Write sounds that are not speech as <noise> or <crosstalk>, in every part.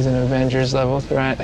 is an Avengers level threat.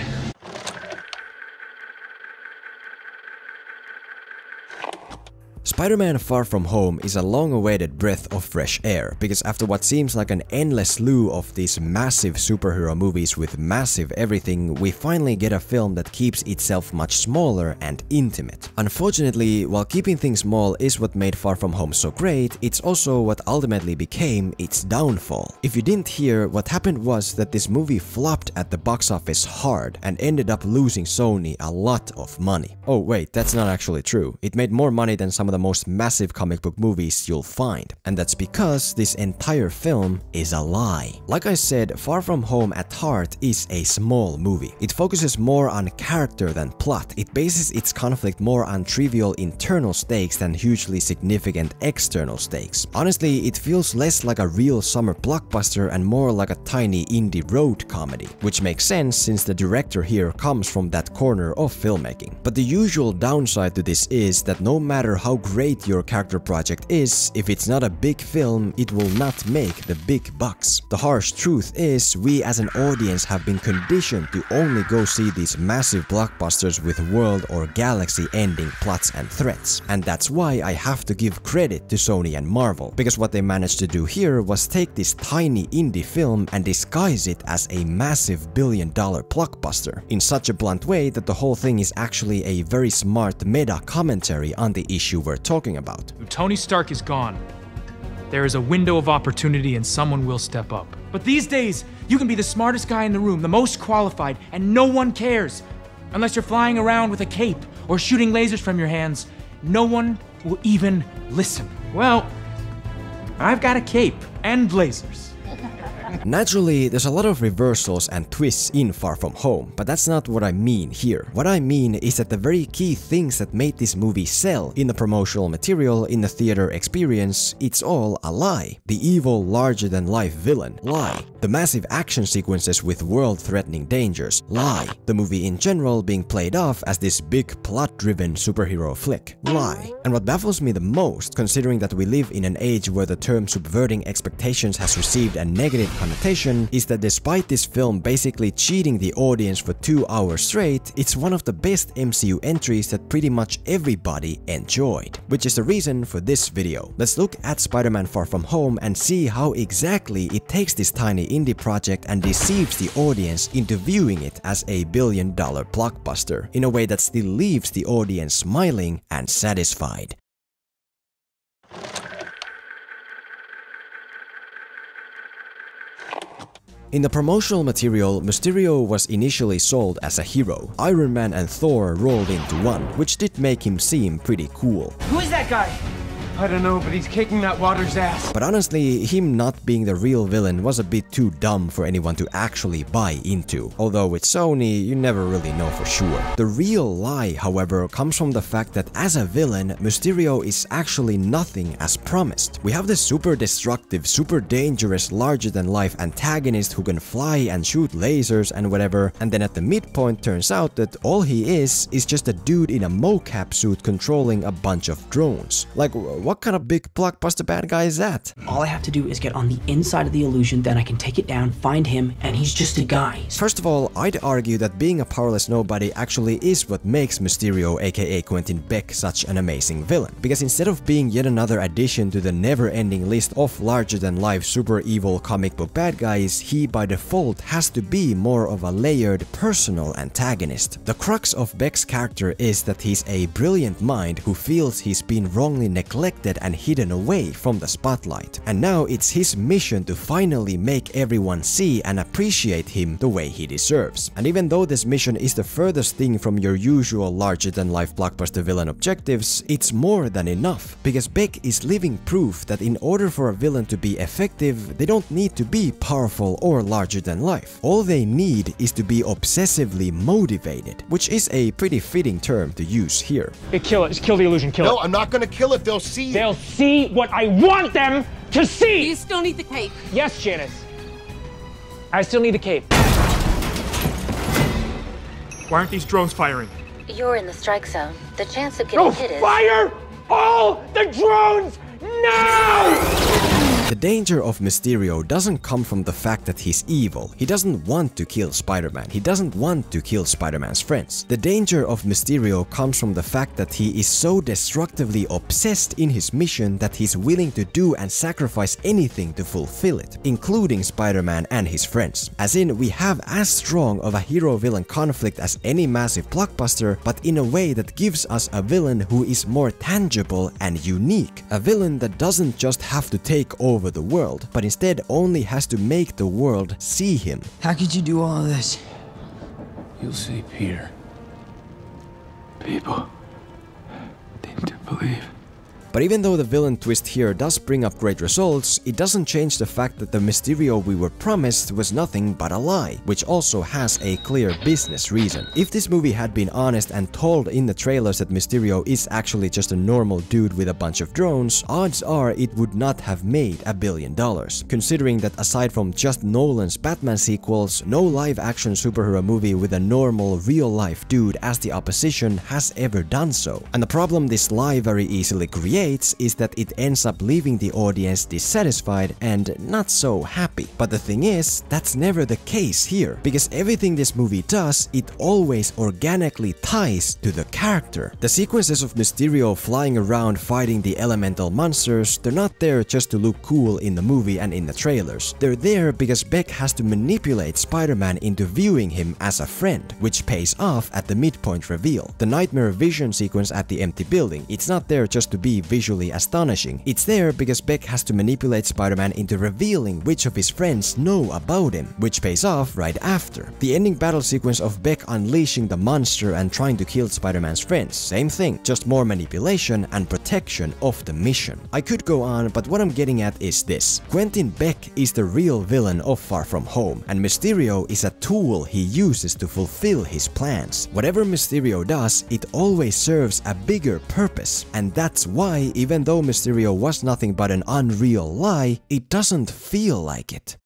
Spider-Man Far From Home is a long-awaited breath of fresh air, because after what seems like an endless slew of these massive superhero movies with massive everything, we finally get a film that keeps itself much smaller and intimate. Unfortunately, while keeping things small is what made Far From Home so great, it's also what ultimately became its downfall. If you didn't hear, what happened was that this movie flopped at the box office hard and ended up losing Sony a lot of money. Oh wait, that's not actually true. It made more money than some of the most massive comic book movies you'll find. And that's because this entire film is a lie. Like I said, Far From Home at heart is a small movie. It focuses more on character than plot. It bases its conflict more on trivial internal stakes than hugely significant external stakes. Honestly, it feels less like a real summer blockbuster and more like a tiny indie road comedy, which makes sense since the director here comes from that corner of filmmaking. But the usual downside to this is that no matter how great your character project is, if it's not a big film, it will not make the big bucks. The harsh truth is, we as an audience have been conditioned to only go see these massive blockbusters with world or galaxy ending plots and threats. And that's why I have to give credit to Sony and Marvel, because what they managed to do here was take this tiny indie film and disguise it as a massive billion dollar blockbuster in such a blunt way that the whole thing is actually a very smart meta commentary on the issue we're talking about. Tony Stark is gone. There is a window of opportunity and someone will step up. But these days, you can be the smartest guy in the room, the most qualified, and no one cares. Unless you're flying around with a cape or shooting lasers from your hands, no one will even listen. Well, I've got a cape and lasers. <laughs> Naturally, there's a lot of reversals and twists in Far From Home, but that's not what I mean here. What I mean is that the very key things that made this movie sell in the promotional material, in the theater experience, it's all a lie. The evil, larger-than-life villain, lie. The massive action sequences with world-threatening dangers, lie. The movie in general being played off as this big plot-driven superhero flick, lie. And what baffles me the most, considering that we live in an age where the term subverting expectations has received a negative connotation is that despite this film basically cheating the audience for two hours straight, it's one of the best MCU entries that pretty much everybody enjoyed. Which is the reason for this video. Let's look at Spider-Man Far From Home and see how exactly it takes this tiny indie project and deceives the audience into viewing it as a billion dollar blockbuster in a way that still leaves the audience smiling and satisfied. In the promotional material, Mysterio was initially sold as a hero. Iron Man and Thor rolled into one, which did make him seem pretty cool. Who is that guy? I don't know, but he's kicking that water's ass. But honestly, him not being the real villain was a bit too dumb for anyone to actually buy into. Although with Sony, you never really know for sure. The real lie, however, comes from the fact that as a villain, Mysterio is actually nothing as promised. We have this super destructive, super dangerous, larger-than-life antagonist who can fly and shoot lasers and whatever, and then at the midpoint turns out that all he is is just a dude in a mocap suit controlling a bunch of drones. Like, what kind of big blockbuster bad guy is that? All I have to do is get on the inside of the illusion, then I can take it down, find him, and he's just a guy. First of all, I'd argue that being a powerless nobody actually is what makes Mysterio aka Quentin Beck such an amazing villain. Because instead of being yet another addition to the never-ending list of larger-than-life super evil comic book bad guys, he by default has to be more of a layered personal antagonist. The crux of Beck's character is that he's a brilliant mind who feels he's been wrongly neglected and hidden away from the spotlight. And now it's his mission to finally make everyone see and appreciate him the way he deserves. And even though this mission is the furthest thing from your usual larger-than-life blockbuster villain objectives, it's more than enough, because Beck is living proof that in order for a villain to be effective, they don't need to be powerful or larger than life. All they need is to be obsessively motivated, which is a pretty fitting term to use here. Hey, kill it. Just kill the illusion. Kill No, it. I'm not gonna kill it. They'll see. They'll see what I want them to see. You still need the cape. Yes, Janice. I still need the cape. Why aren't these drones firing? You're in the strike zone. The chance of getting No, hit is. fire all the drones now! The danger of Mysterio doesn't come from the fact that he's evil. He doesn't want to kill Spider-Man. He doesn't want to kill Spider-Man's friends. The danger of Mysterio comes from the fact that he is so destructively obsessed in his mission that he's willing to do and sacrifice anything to fulfill it, including Spider-Man and his friends. As in, we have as strong of a hero-villain conflict as any massive blockbuster, but in a way that gives us a villain who is more tangible and unique. A villain that doesn't just have to take over the world, but instead only has to make the world see him. How could you do all this? You'll see, Peter. People need to believe. But even though the villain twist here does bring up great results, it doesn't change the fact that the Mysterio we were promised was nothing but a lie, which also has a clear business reason. If this movie had been honest and told in the trailers that Mysterio is actually just a normal dude with a bunch of drones, odds are it would not have made a billion dollars. Considering that aside from just Nolan's Batman sequels, no live-action superhero movie with a normal, real-life dude as the opposition has ever done so. And the problem this lie very easily creates is that it ends up leaving the audience dissatisfied and not so happy. But the thing is, that's never the case here, because everything this movie does, it always organically ties to the character. The sequences of Mysterio flying around fighting the elemental monsters, they're not there just to look cool in the movie and in the trailers. They're there because Beck has to manipulate Spider-Man into viewing him as a friend, which pays off at the midpoint reveal. The Nightmare Vision sequence at the empty building, it's not there just to be visually astonishing. It's there because Beck has to manipulate Spider-Man into revealing which of his friends know about him, which pays off right after. The ending battle sequence of Beck unleashing the monster and trying to kill Spider-Man's friends, same thing, just more manipulation and protection of the mission. I could go on, but what I'm getting at is this. Quentin Beck is the real villain of Far From Home, and Mysterio is a tool he uses to fulfill his plans. Whatever Mysterio does, it always serves a bigger purpose, and that's why even though Mysterio was nothing but an unreal lie, it doesn't feel like it.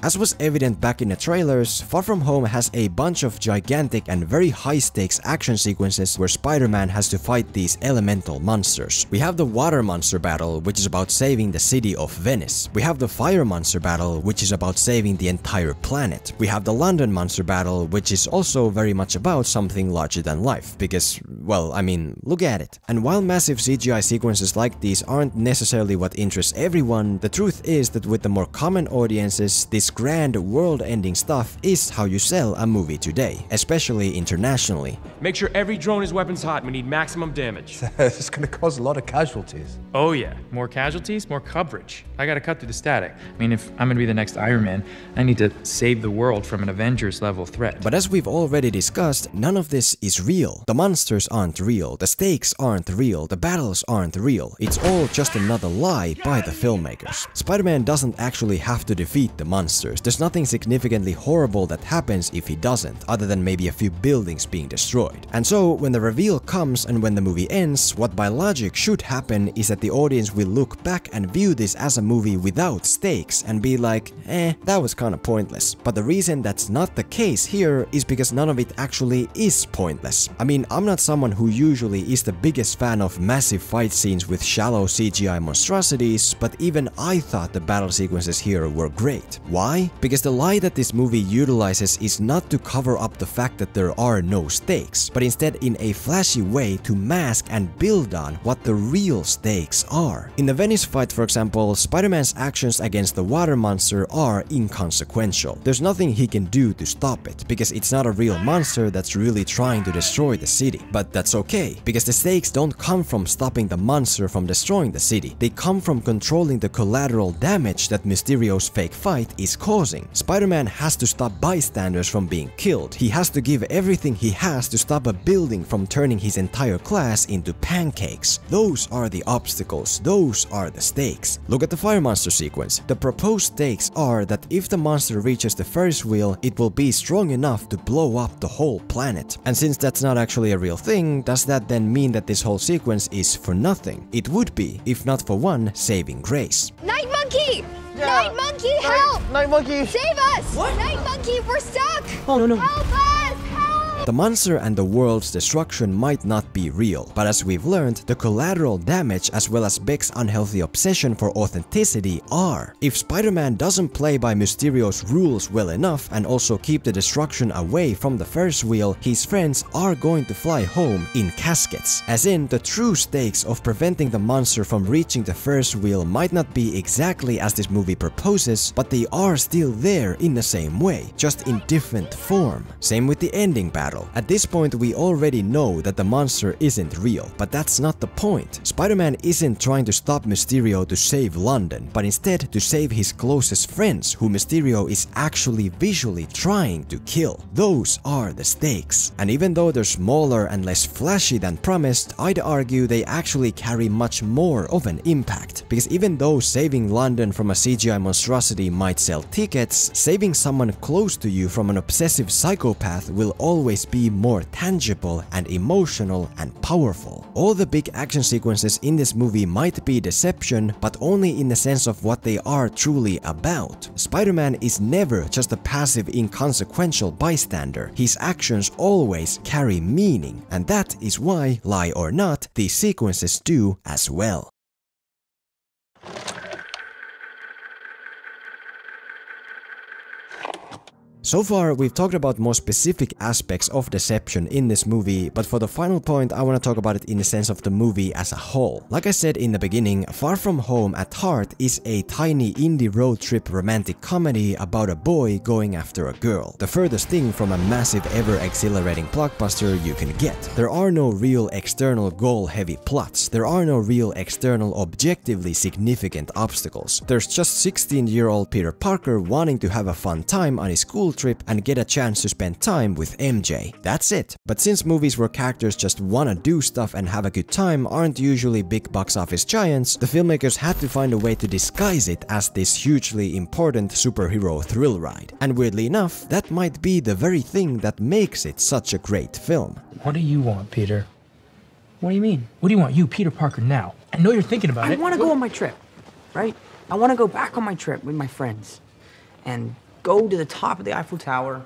As was evident back in the trailers, Far From Home has a bunch of gigantic and very high-stakes action sequences where Spider-Man has to fight these elemental monsters. We have the water monster battle, which is about saving the city of Venice. We have the fire monster battle, which is about saving the entire planet. We have the London monster battle, which is also very much about something larger than life, because, well, I mean, look at it. And while massive CGI sequences like these aren't necessarily what interests everyone, the truth is that with the more common audiences, this grand world-ending stuff is how you sell a movie today, especially internationally. Make sure every drone is weapons hot. We need maximum damage. <laughs> it's going to cause a lot of casualties. Oh yeah, more casualties, more coverage. I gotta cut through the static. I mean, if I'm gonna be the next Iron Man, I need to save the world from an Avengers level threat. But as we've already discussed, none of this is real. The monsters aren't real, the stakes aren't real, the battles aren't real. It's all just another lie by the filmmakers. Spider-Man doesn't actually have to defeat the monsters. There's nothing significantly horrible that happens if he doesn't, other than maybe a few buildings being destroyed. And so, when the reveal comes and when the movie ends, what by logic should happen is that the audience will look back and view this as a movie without stakes and be like, eh, that was kinda pointless. But the reason that's not the case here is because none of it actually is pointless. I mean, I'm not someone who usually is the biggest fan of massive fight scenes with shallow CGI monstrosities, but even I thought the battle sequences here were great. Why? Because the lie that this movie utilizes is not to cover up the fact that there are no stakes, but instead in a flashy way to mask and build on what the real stakes are. In the Venice fight, for example, Spider-Man's actions against the water monster are inconsequential. There's nothing he can do to stop it, because it's not a real monster that's really trying to destroy the city. But that's okay, because the stakes don't come from stopping the monster from destroying the city. They come from controlling the collateral damage that Mysterio's fake fight is causing. Spider-Man has to stop bystanders from being killed. He has to give everything he has to stop a building from turning his entire class into pancakes. Those are the obstacles. Those are the stakes. Look at the fire monster sequence. The proposed stakes are that if the monster reaches the Ferris wheel, it will be strong enough to blow up the whole planet. And since that's not actually a real thing, does that then mean that this whole sequence is for nothing? It would be, if not for one saving grace. Night Monkey! Night Monkey, help! Night Monkey! Save us! What? Night Monkey, we're stuck! Oh no no. Help us! The monster and the world's destruction might not be real, but as we've learned, the collateral damage as well as Beck's unhealthy obsession for authenticity are. If Spider-Man doesn't play by Mysterio's rules well enough and also keep the destruction away from the Ferris wheel, his friends are going to fly home in caskets. As in, the true stakes of preventing the monster from reaching the Ferris wheel might not be exactly as this movie proposes, but they are still there in the same way, just in different form. Same with the ending battle. At this point we already know that the monster isn't real, but that's not the point. Spider-Man isn't trying to stop Mysterio to save London, but instead to save his closest friends who Mysterio is actually visually trying to kill. Those are the stakes. And even though they're smaller and less flashy than promised, I'd argue they actually carry much more of an impact. Because even though saving London from a CGI monstrosity might sell tickets, saving someone close to you from an obsessive psychopath will always be more tangible and emotional and powerful. All the big action sequences in this movie might be deception, but only in the sense of what they are truly about. Spider-Man is never just a passive inconsequential bystander. His actions always carry meaning, and that is why, lie or not, these sequences do as well. So far, we've talked about more specific aspects of deception in this movie, but for the final point, I want to talk about it in the sense of the movie as a whole. Like I said in the beginning, Far From Home at heart is a tiny indie road trip romantic comedy about a boy going after a girl. The furthest thing from a massive ever exhilarating blockbuster you can get. There are no real external goal-heavy plots. There are no real external objectively significant obstacles. There's just 16-year-old Peter Parker wanting to have a fun time on his school trip and get a chance to spend time with MJ. That's it. But since movies where characters just wanna do stuff and have a good time aren't usually big box office giants, the filmmakers had to find a way to disguise it as this hugely important superhero thrill ride. And weirdly enough, that might be the very thing that makes it such a great film. What do you want, Peter? What do you mean? What do you want, you, Peter Parker, now? I know you're thinking about I it. I want to go on my trip, right? I want to go back on my trip with my friends and go to the top of the Eiffel Tower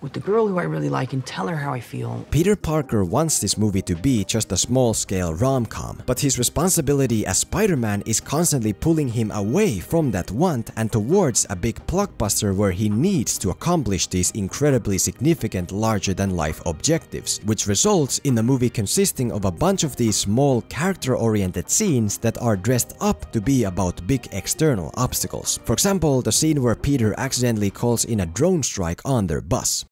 with the girl who I really like and tell her how I feel. Peter Parker wants this movie to be just a small-scale rom-com, but his responsibility as Spider-Man is constantly pulling him away from that want and towards a big blockbuster where he needs to accomplish these incredibly significant larger-than-life objectives, which results in a movie consisting of a bunch of these small character-oriented scenes that are dressed up to be about big external obstacles. For example, the scene where Peter accidentally calls in a drone strike on their bus.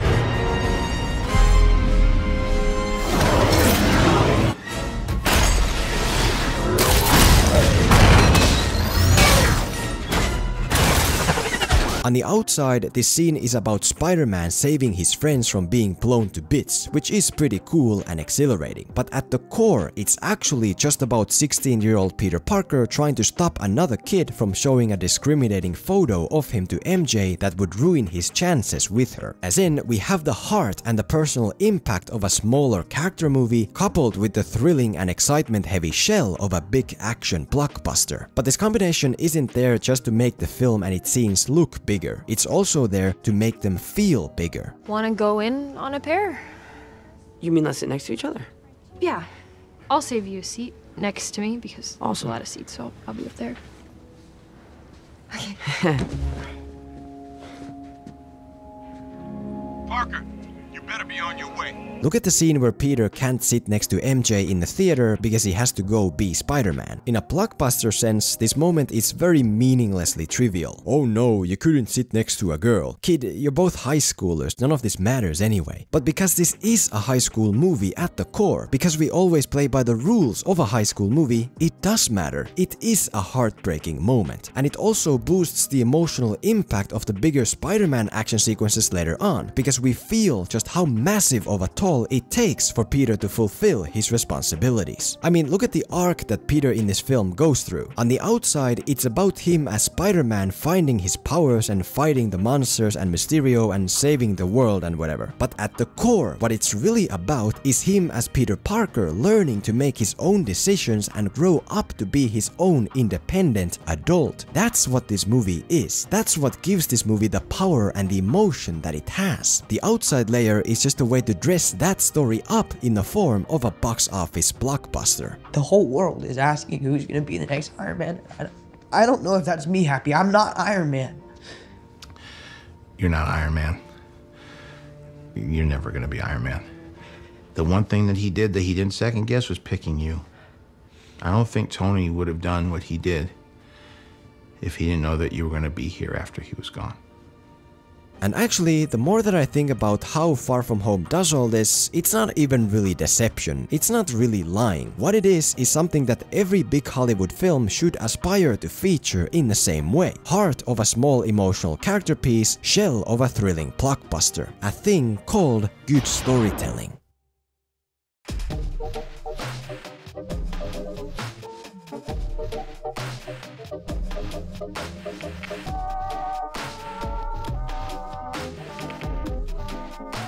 On the outside, this scene is about Spider-Man saving his friends from being blown to bits, which is pretty cool and exhilarating. But at the core, it's actually just about 16-year-old Peter Parker trying to stop another kid from showing a discriminating photo of him to MJ that would ruin his chances with her. As in, we have the heart and the personal impact of a smaller character movie coupled with the thrilling and excitement-heavy shell of a big action blockbuster. But this combination isn't there just to make the film and its scenes look big bigger. It's also there to make them feel bigger. Want to go in on a pair? You mean let's sit next to each other? Yeah. I'll save you a seat next to me because there's Awesome. a lot of seats, so I'll be up there. <laughs> Okay. Parker, you better be on your way. Look at the scene where Peter can't sit next to MJ in the theater because he has to go be Spider-Man. In a blockbuster sense, this moment is very meaninglessly trivial. Oh no, you couldn't sit next to a girl. Kid, you're both high schoolers, none of this matters anyway. But because this is a high school movie at the core, because we always play by the rules of a high school movie, it does matter. It is a heartbreaking moment. And it also boosts the emotional impact of the bigger Spider-Man action sequences later on, because we feel just how massive of a toll it takes for Peter to fulfill his responsibilities. I mean, look at the arc that Peter in this film goes through. On the outside, it's about him as Spider-Man finding his powers and fighting the monsters and Mysterio and saving the world and whatever. But at the core, what it's really about is him as Peter Parker learning to make his own decisions and grow up to be his own independent adult. That's what this movie is. That's what gives this movie the power and the emotion that it has. The outside layer Air is just a way to dress that story up in the form of a box office blockbuster. The whole world is asking who's gonna be the next Iron Man. I, I don't know if that's me happy. I'm not Iron Man. You're not Iron Man. You're never gonna be Iron Man. The one thing that he did that he didn't second guess was picking you. I don't think Tony would have done what he did if he didn't know that you were gonna be here after he was gone. And actually, the more that I think about how Far From Home does all this, it's not even really deception, it's not really lying. What it is, is something that every big Hollywood film should aspire to feature in the same way. Heart of a small emotional character piece, shell of a thrilling blockbuster. A thing called good storytelling.